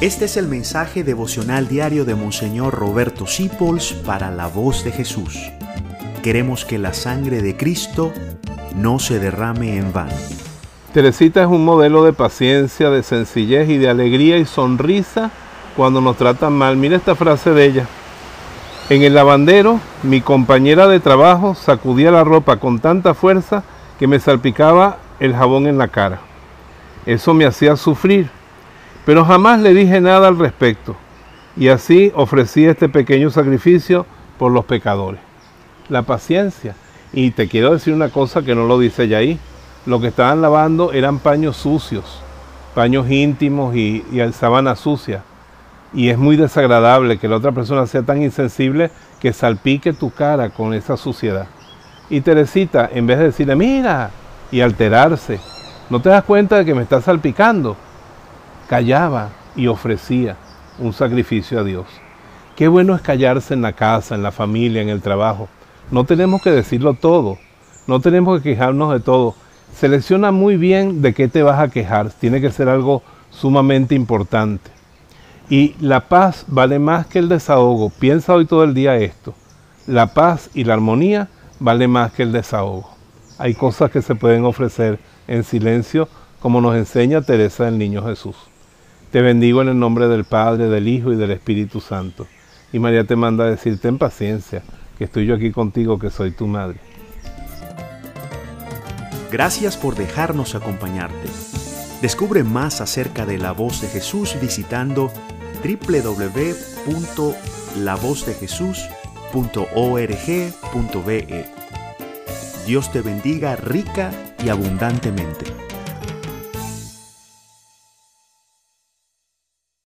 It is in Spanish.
Este es el mensaje devocional diario de Monseñor Roberto Sipols para la voz de Jesús. Queremos que la sangre de Cristo no se derrame en vano. Teresita es un modelo de paciencia, de sencillez y de alegría y sonrisa cuando nos tratan mal. Mira esta frase de ella. En el lavandero, mi compañera de trabajo sacudía la ropa con tanta fuerza que me salpicaba el jabón en la cara. Eso me hacía sufrir pero jamás le dije nada al respecto, y así ofrecí este pequeño sacrificio por los pecadores. La paciencia. Y te quiero decir una cosa que no lo dice ya ahí. Lo que estaban lavando eran paños sucios, paños íntimos y, y sábana sucia. Y es muy desagradable que la otra persona sea tan insensible que salpique tu cara con esa suciedad. Y Teresita, en vez de decirle, mira, y alterarse, ¿no te das cuenta de que me está salpicando? Callaba y ofrecía un sacrificio a Dios. Qué bueno es callarse en la casa, en la familia, en el trabajo. No tenemos que decirlo todo, no tenemos que quejarnos de todo. Selecciona muy bien de qué te vas a quejar, tiene que ser algo sumamente importante. Y la paz vale más que el desahogo. Piensa hoy todo el día esto. La paz y la armonía vale más que el desahogo. Hay cosas que se pueden ofrecer en silencio, como nos enseña Teresa del Niño Jesús. Te bendigo en el nombre del Padre, del Hijo y del Espíritu Santo. Y María te manda a decir, ten paciencia, que estoy yo aquí contigo, que soy tu madre. Gracias por dejarnos acompañarte. Descubre más acerca de la voz de Jesús visitando www.lavozdejesús.org.be. Dios te bendiga rica y abundantemente.